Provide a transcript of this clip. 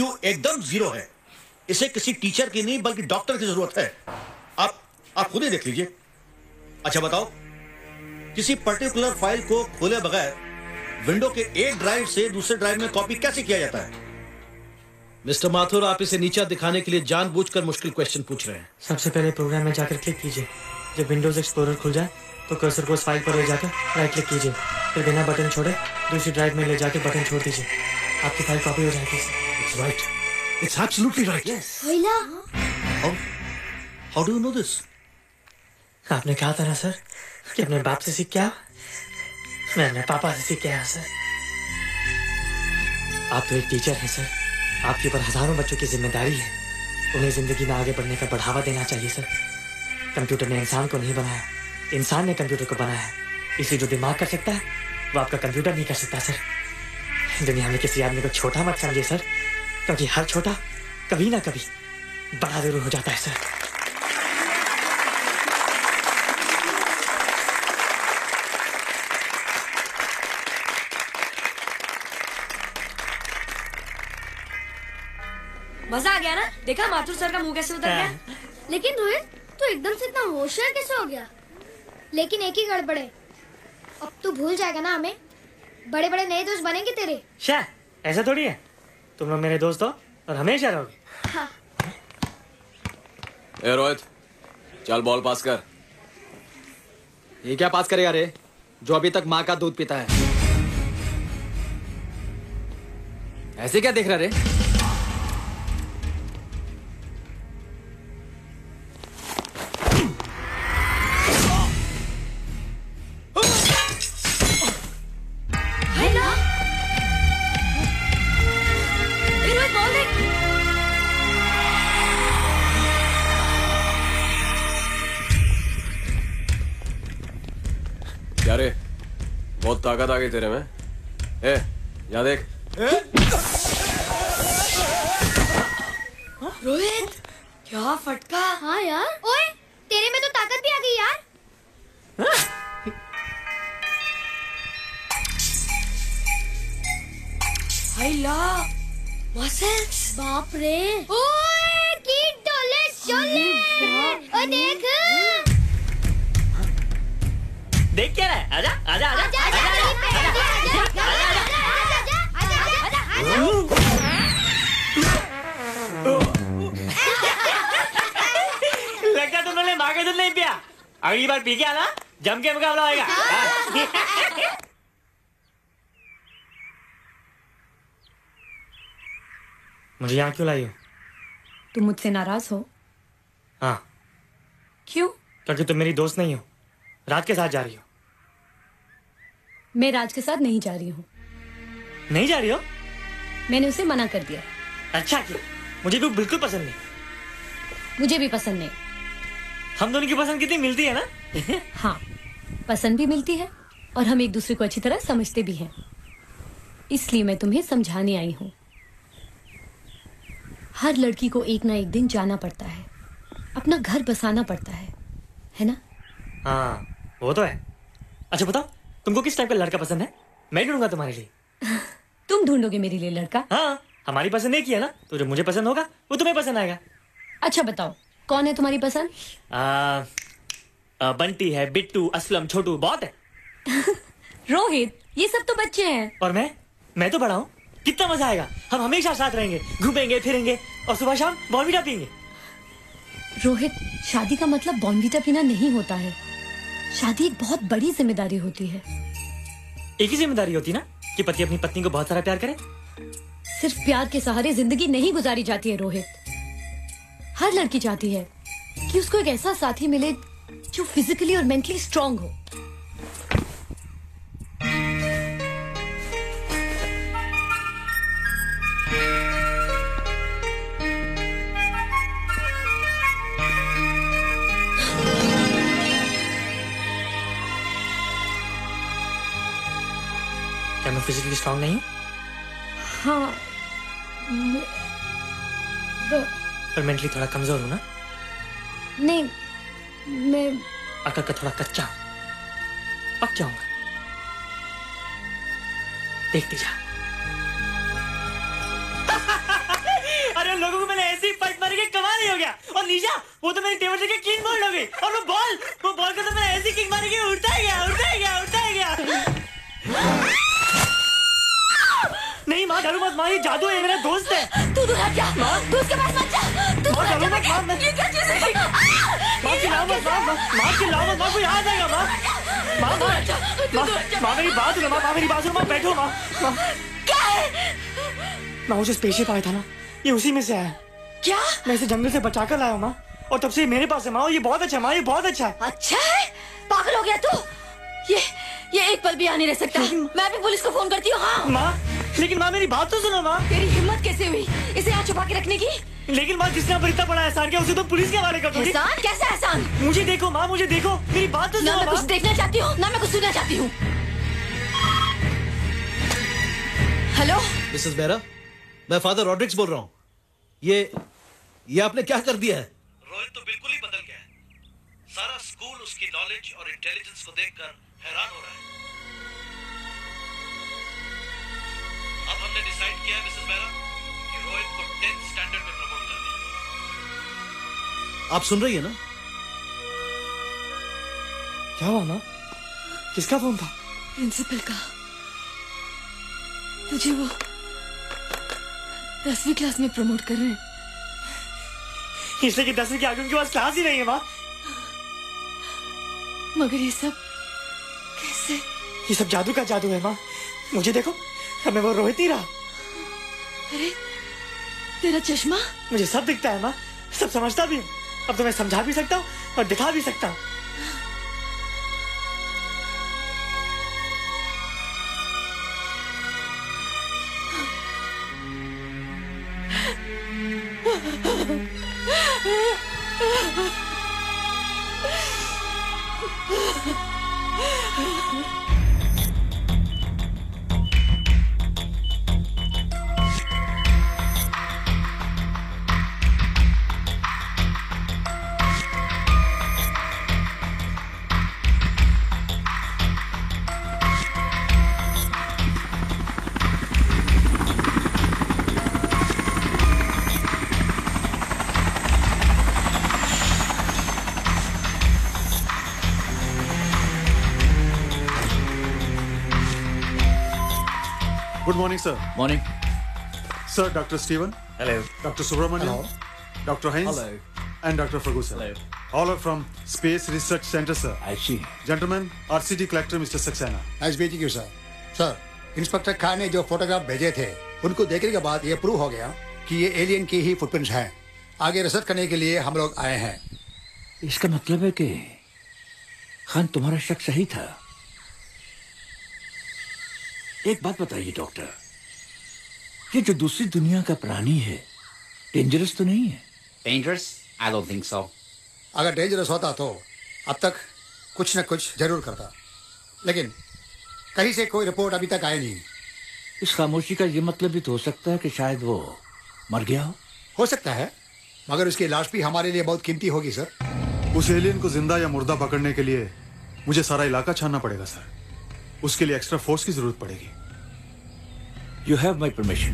IQ एकदम zero है? इसे किसी टीचर की नहीं बल्कि डॉक्टर की ज़रूरत है। आप आप खुद ही देख लीजिए। अच्छा बताओ। किसी पर्टिकुलर फ़ाइल को खोले बगैर विंडो के एक ड्राइव से दूसरे ड्राइव में कॉपी कैसे किया जाता है? मिस्टर माथुर आप इसे नीचा दिखाने के लिए जानबूझकर मुश्किल क्वेश्चन पूछ रहे हैं। सबसे पहले प्रोग्राम में जाकर क्लिक कीजिए। जब विंडोज़ एक्सप्लोरर खुल जाए तो कर्सर को उस फ़ाइल पर ले जाकर राइट क्लिक कीजिए। फिर बिना बटन छोड़े दूसरी ड्राइव में ले जाकर बटन छोड़ दीजिए। आपकी फ़ाइल कॉपी हो जाएगी। It's right it's absolutely right भैया how how do you know this आपने कहा था ना सर कि अपने बाप से सीख के आओ। मैं अपने पापा से सीख के आया सर आप तो एक टीचर हैं सर आपके ऊपर हज़ारों बच्चों की ज़िम्मेदारी है। उन्हें ज़िंदगी में आगे बढ़ने का बढ़ावा देना चाहिए सर कंप्यूटर ने इंसान को नहीं बनाया। इंसान ने कंप्यूटर को बनाया है। इसलिए जो दिमाग कर सकता है वो आपका कंप्यूटर नहीं कर सकता सर दुनिया में किसी आदमी को छोटा मत समझिए सर क्योंकि हर छोटा कभी ना कभी बड़ा ज़रूर हो जाता है सर। मज़ा आ गया ना? देखा माथुर सर का मुँह कैसे उतर गया? लेकिन रोहित तू एकदम से इतना होशियार कैसे हो गया? लेकिन एक ही गड़बड़े। अब तू भूल जाएगा ना हमें। बड़े बड़े नए दोस्त बनेंगे तेरे। ऐसा थोड़ी है? तुम लोग मेरे दोस्त हो और हमेशा रहोगे। हाँ। ए रोहित चल बॉल पास कर। ये क्या पास करेगा रे? जो अभी तक माँ का दूध पीता है। ऐसे क्या देख रहा रे? बहुत ताकत आ गई तेरे में। ए यहाँ देख। रोहित क्या फटका? हाँ यार। ओए तेरे में तो ताकत भी आ गई यार। हैला मसल्स बाप रे। ओए कीट डोले शोले ओए देख। देख क्या रहा है आजा आजा आजा आजा आजा आजा आजा आजा आजा आजा लगता तुम लोगों ने माँ का दूध नहीं पिया अगली बार पी के आना जम के मुकाबला होएगा मुझे यहाँ क्यों लाई हो तुम मुझसे नाराज़ हो हाँ क्यों क्योंकि तुम मेरी दोस्त नहीं हो रात के साथ जा रही हो मैं राज के साथ नहीं जा रही हूँ। नहीं जा रही हो? मैंने उसे मना कर दिया। अच्छा किया मुझे भी बिल्कुल पसंद नहीं। मुझे भी पसंद नहीं। हम दोनों की पसंद कितनी मिलती है ना? हाँ पसंद भी मिलती है और हम एक दूसरे को अच्छी तरह समझते भी हैं। इसलिए मैं तुम्हें समझाने आई हूँ। हर लड़की को एक ना एक दिन जाना पड़ता है। अपना घर बसाना पड़ता है। है ना? हाँ वो तो है। अच्छा बताओ तुमको किस टाइप का लड़का पसंद है? मैं ढूंढूँगा तुम्हारे लिए। तुम ढूंढोगे मेरे लिए लड़का? हाँ हमारी पसंद एक ही है ना? तो जो मुझे पसंद होगा वो तुम्हें पसंद आएगा। अच्छा बताओ कौन है तुम्हारी पसंद? आ, आ, बंटी है बिट्टू असलम छोटू बहुत है। रोहित ये सब तो बच्चे हैं। और मैं? मैं तो बड़ा हूँ। कितना मज़ा आएगा। हम हमेशा साथ रहेंगे घूमेंगे फिरेंगे और सुबह शाम बॉर्नविटा पियेंगे। रोहित शादी का मतलब बॉन्विटा पीना नहीं होता है। शादी एक बहुत बड़ी ज़िम्मेदारी होती है। एक ही ज़िम्मेदारी होती है ना कि पति अपनी पत्नी को बहुत सारा प्यार करे? सिर्फ़ प्यार के सहारे ज़िंदगी नहीं गुजारी जाती है रोहित। हर लड़की चाहती है कि उसको एक ऐसा साथी मिले जो फिजिकली और मेंटली स्ट्रांग हो। फिजिकली स्ट्रांग नहीं हो? हाँ पर तो- मेंटली थोड़ा कमज़ोर हूँ ना? नहीं मैं अकल का थोड़ा कच्चा पक जाऊँगा देखते जा। अरे लोगों को मैंने ऐसे ही पट मार के कमाल ही हो गया। और नीशा वो तो मेरी टेबल के किंग बॉल हो गई और वो बॉल वो बॉल का तो मैंने ऐसी किंग मार के उड़ता ही गया उड़ता ही गया उड़ता ही गया। नहीं माँ डरो मत माँ ये जादू है मेरा दोस्त है। तू दूर हट जा। तू उसके पास मत जा। तू माँ दूर हट जा मत माँ मैं ये क्या चीज़ है? माँ चिल्लाओ मत माँ माँ माँ चिल्लाओ मत माँ कोई आ जाएगा माँ। माँ माँ माँ माँ मेरी बात सुनो माँ माँ मेरी बात सुनो माँ बैठो माँ माँ। क्या है? माँ मुझे स्पेसशिप आया था ना ये उसी में से आया। क्या? मैं इसे जंगल से बचा कर लाया हूँ माँ और तब से मेरे पास है माँ ये बहुत अच्छा माँ ये बहुत अच्छा है। अच्छा है? पागल हो गया तू? ये ये एक पल भी यहाँ नहीं रह सकता। मैं भी पुलिस को फ़ोन करती हूँ हाँ। माँ लेकिन माँ मेरी बात तो सुनो माँ। तेरी हिम्मत कैसे हुई? इसे यहाँ छुपा के रखने की? लेकिन माँ जिसने अब इतना बड़ा एहसान किया उसे तो पुलिस के हवाले कर दोगी। एहसान? कैसा एहसान? मुझे देखो माँ मुझे देखो। मेरी बात तो ना सुनो मैं कुछ देखना चाहती हूँ ना मैं कुछ सुनना चाहती हूँ। हेलो? मिसेस बेरा मैं फादर रॉड्रिक्स बोल रहा हूँ। ये ये आपने क्या कर दिया है? रोहित तो बिल्कुल ही बदल गया है। सारा स्कूल उसकी नॉलेज और इंटेलिजेंस को देखकर हैरान हो रहा है। हमने डिसाइड किया है मिसेस बेरा कि रोहित को 10th स्टैंडर्ड में प्रमोट कर दें आप सुन रही है ना? क्या हुआ माँ किसका फ़ोन था? प्रिंसिपल का। तुझे वो दसवीं क्लास में प्रमोट कर रहे हैं। इसलिए कि दसवीं के आगे उनके पास क्लास ही नहीं है माँ। मगर ये सब कैसे? ये सब जादू का जादू है माँ। मुझे देखो। हमें वो रोहित ही रहा। अरे तेरा चश्मा? मुझे सब दिखता है माँ। सब समझता भी हूँ। अब तो मैं समझा भी सकता हूँ और दिखा भी सकता हूँ। Good morning, sir. Morning. Sir, Dr. Stephen, Hello. Dr. Subramanian, Hello. Dr. Heinz, Hello. and Dr. Ferguson. Hello. All are from Space Research Center, sir. I see. Gentlemen, RCD collector Mr. Saxena. Nice meeting you sir sir inspector Khan ने जो photograph भेजे थे उनको देखने के बाद ये prove हो गया कि ये एलियन की ही फुटप्रिंट्स हैं आगे रिसर्च करने के लिए हम लोग आए हैं इसका मतलब है कि खान तुम्हारा शक सही था एक बात बताइए डॉक्टर। ये जो दूसरी दुनिया का प्राणी है डेंजरस तो नहीं है? Dangerous? I don't think so. अगर डेंजरस होता तो अब तक कुछ न कुछ ज़रूर करता। लेकिन कहीं से कोई रिपोर्ट अभी तक आई नहीं। इस खामोशी का ये मतलब भी तो हो सकता है कि शायद वो मर गया हो। हो सकता है मगर उसकी लाश भी हमारे लिए बहुत कीमती होगी सर। उस एलियन को ज़िंदा या मुर्दा पकड़ने के लिए मुझे सारा इलाका छानना पड़ेगा सर। उसके लिए एक्स्ट्रा फोर्स की ज़रूरत पड़ेगी। You have my permission